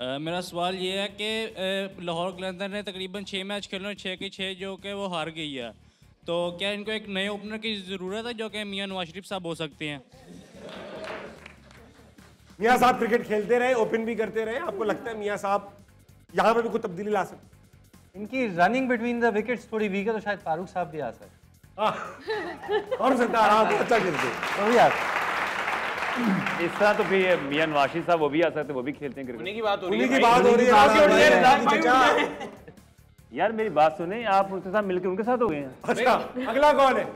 मेरा सवाल ये है कि लाहौर कलंदर ने तकरीबन छः मैच खेले और छः के छः जो कि वो हार गई है। तो क्या इनको एक नए ओपनर की ज़रूरत है जो कि मियाँ नवाज़ शरीफ साहब हो सकते हैं? मियाँ साहब क्रिकेट खेलते रहे ओपन भी करते रहे। आपको लगता है मियाँ साहब यहाँ पर भी कोई तब्दीली ला सकते इनकी रनिंग बिटवीन द विकेट्स थोड़ी वीक है तो शायद फारूक साहब भी आ सकते हाँ। और सकता आराम अच्छा खेलते तो भी आ इस तरह तो फिर ये मियाँ वाशी साहब वो भी आ सकते वो भी खेलते हैं क्रिकेट। उन्हीं की बात हो रही है। की बात हो रही है यार। मेरी बात सुने आप उनके साथ मिलकर उनके साथ हो गए हैं। अच्छा अगला कौन है?